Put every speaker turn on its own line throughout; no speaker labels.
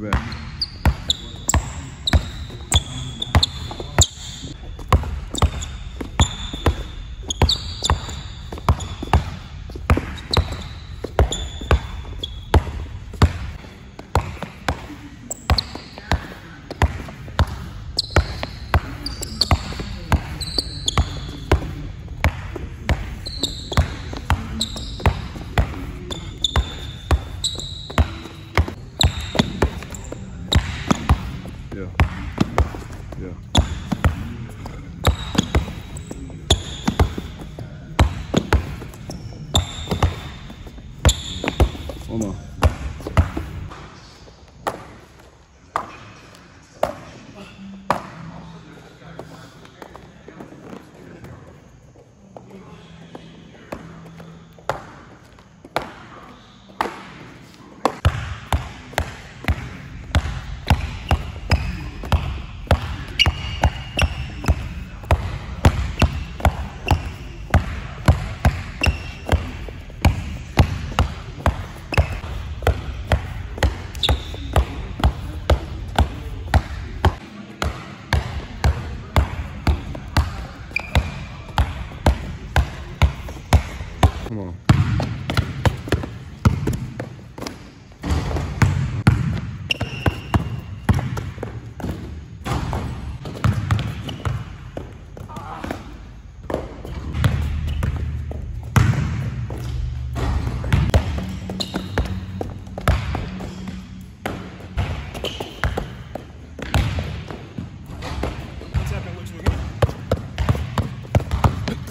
Get Vamos lá. Come on.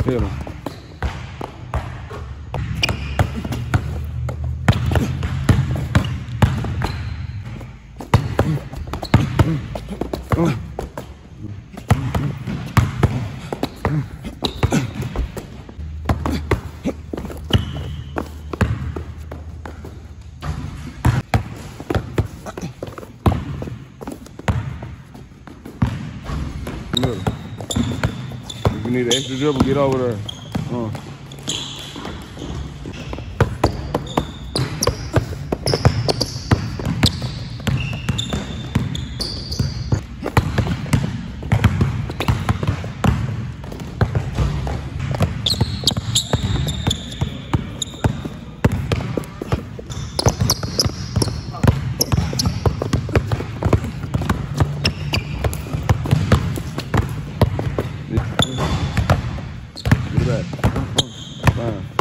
Hit him. You need an extra dribble, get over there. Look at that.